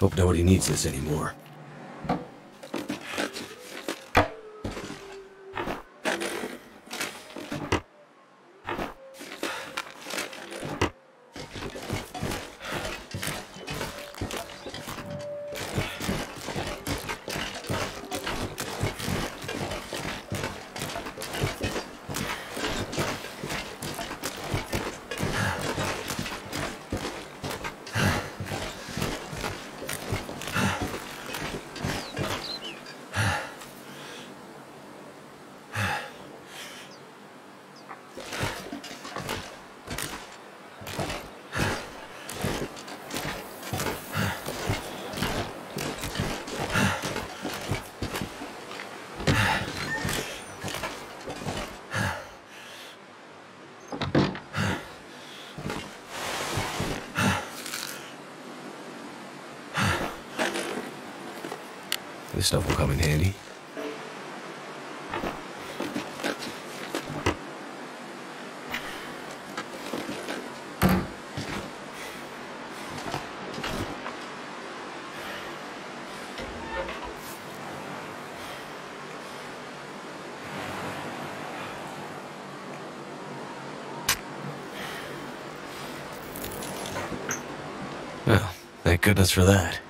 Hope nobody needs this anymore. This stuff will come in handy. Well, thank goodness for that.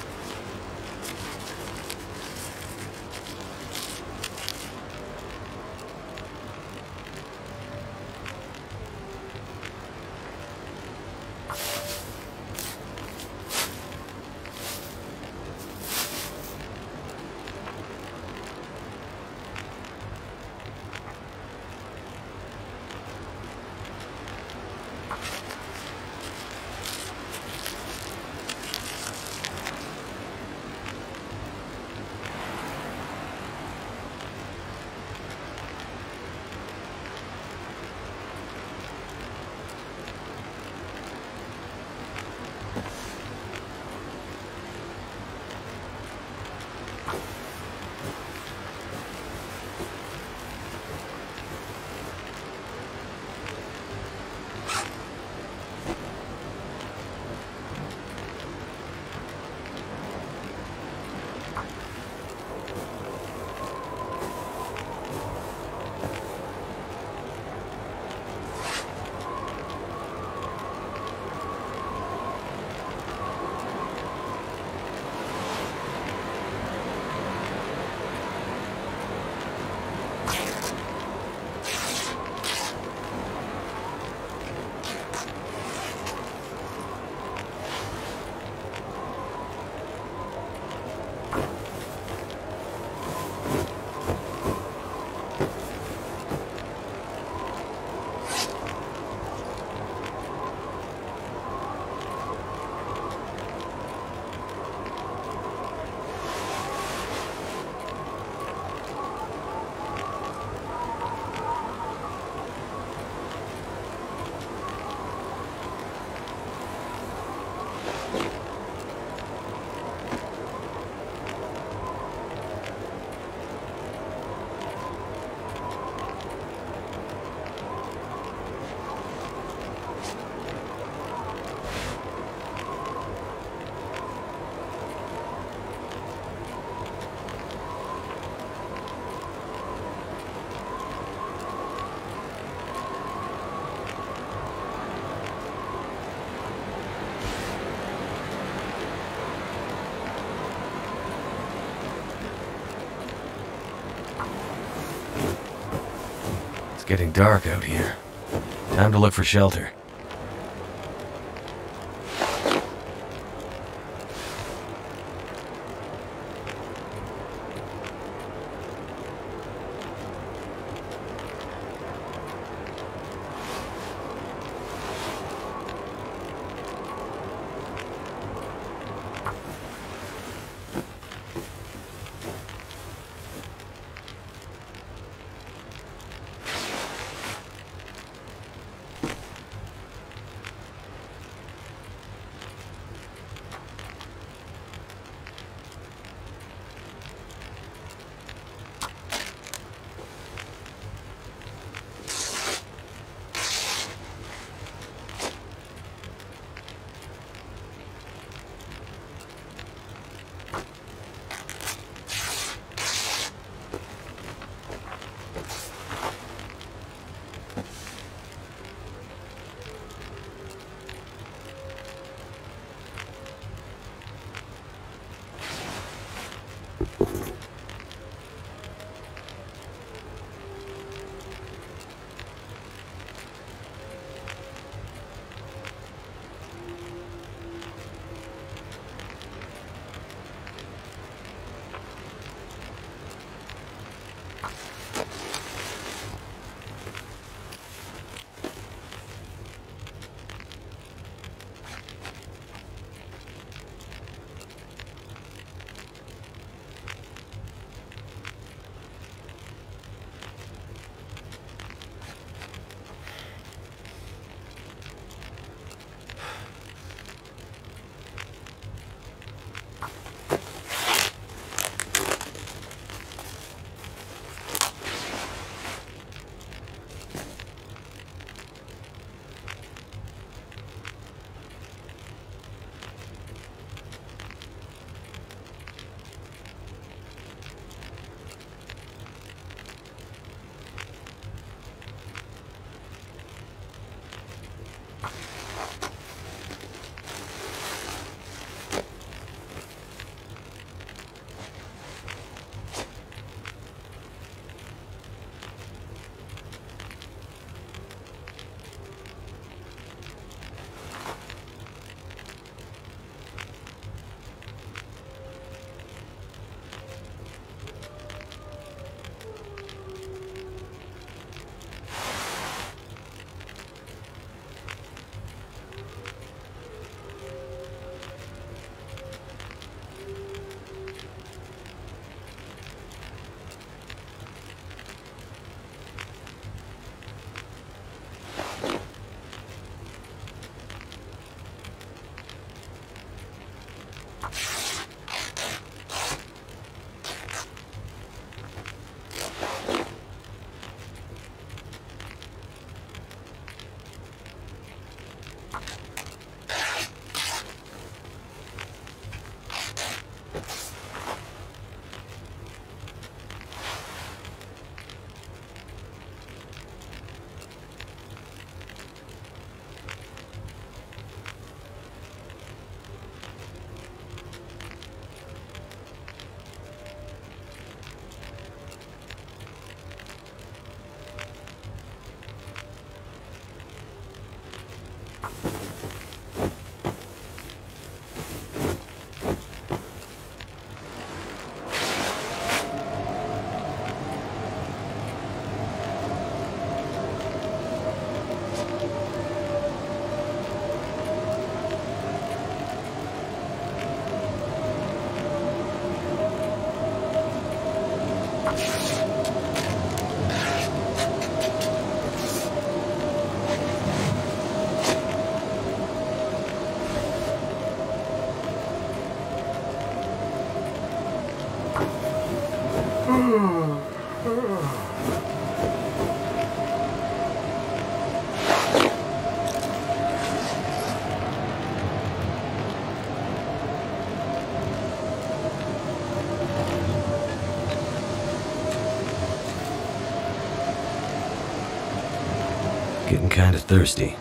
getting dark out here. Time to look for shelter. Getting kinda thirsty.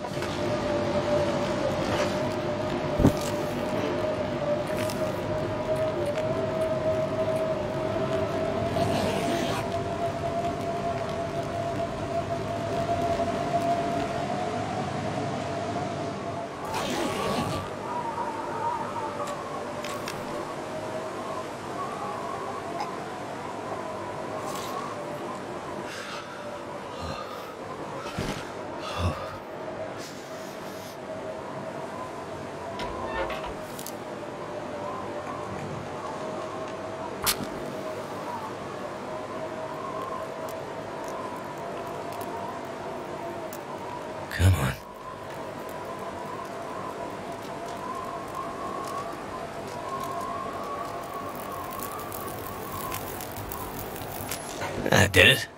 Come on. That did it.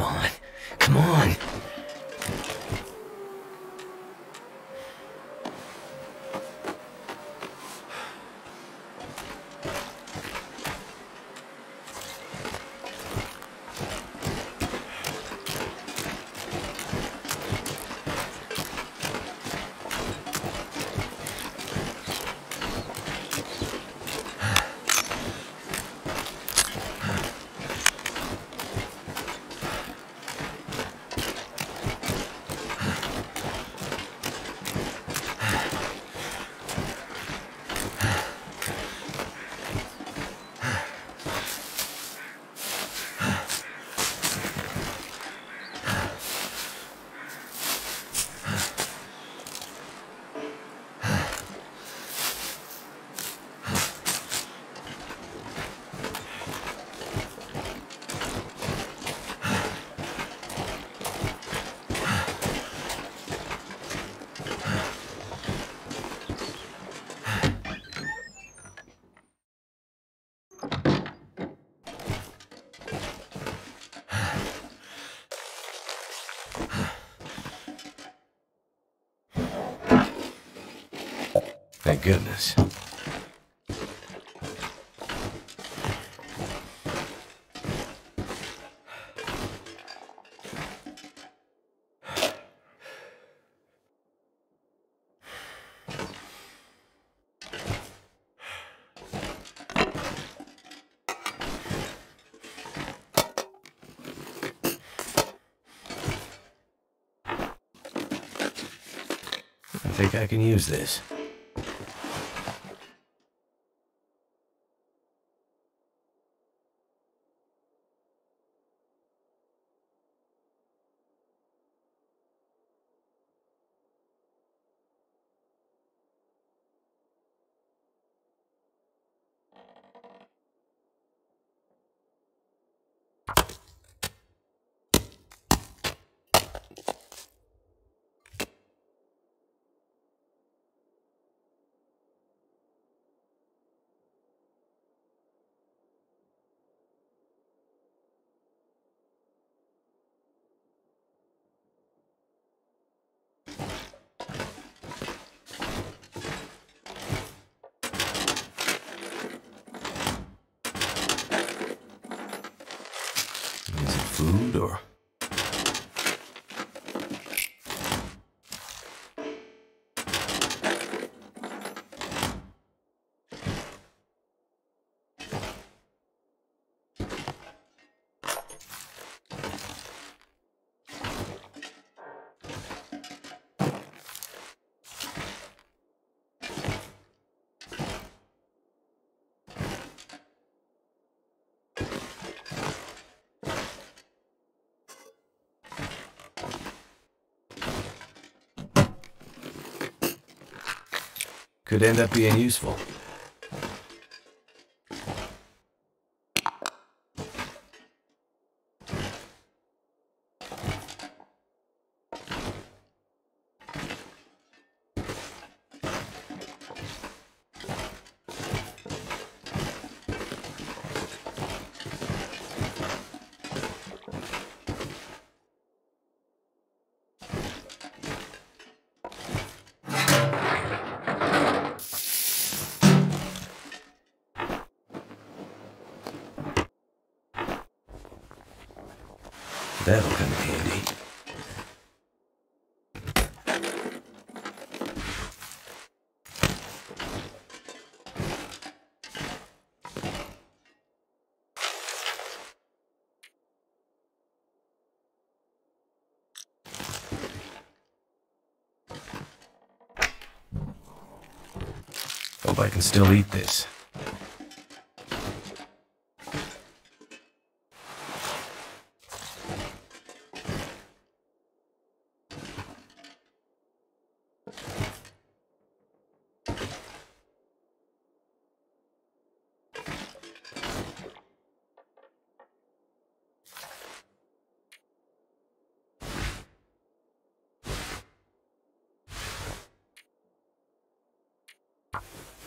Come on. Come on. Thank goodness. I think I can use this. Door. Could end up being useful. That'll come in handy. Hope I can still eat this.